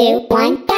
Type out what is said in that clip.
two, one.